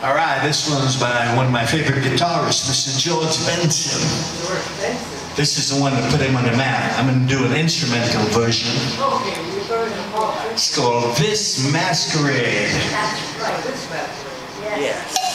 All right, this one's by one of my favorite guitarists, Mr. George Benson. George Benson. This is the one that put him on the map. I'm going to do an instrumental version. It's called This Masquerade. That's right. This masquerade. Yes.